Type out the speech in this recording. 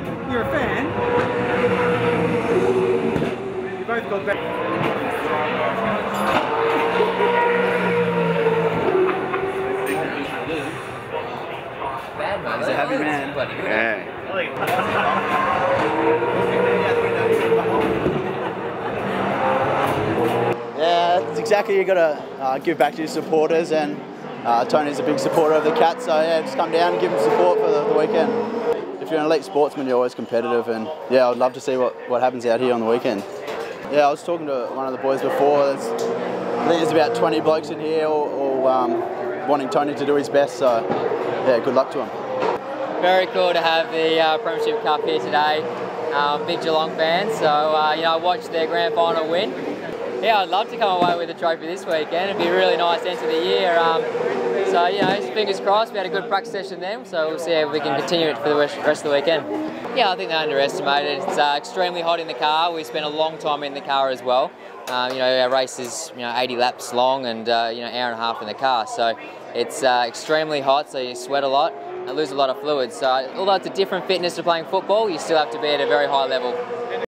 know, you're a fan. You both got back. He's a happy man. Yeah. Yeah, it's exactly you got to uh, give back to your supporters, and uh, Tony's a big supporter of the Cats, so yeah, just come down and give him support for the, the weekend. If you're an elite sportsman, you're always competitive, and yeah, I'd love to see what, what happens out here on the weekend. Yeah, I was talking to one of the boys before. There's, I think there's about 20 blokes in here, all, all um, wanting Tony to do his best. So yeah, good luck to him. Very cool to have the uh, Premiership Cup here today. Um, big Geelong fan, so uh, you know I watched their grand final win. Yeah, I'd love to come away with a trophy this weekend. It'd be a really nice end to the year. Um, so you know, fingers crossed. We had a good practice session then, so we'll see if we can continue it for the rest of the weekend. Yeah, I think they underestimated. It's uh, extremely hot in the car. We spent a long time in the car as well. Uh, you know, our race is you know 80 laps long and uh, you know hour and a half in the car, so it's uh, extremely hot. So you sweat a lot and lose a lot of fluid. So although it's a different fitness to playing football, you still have to be at a very high level.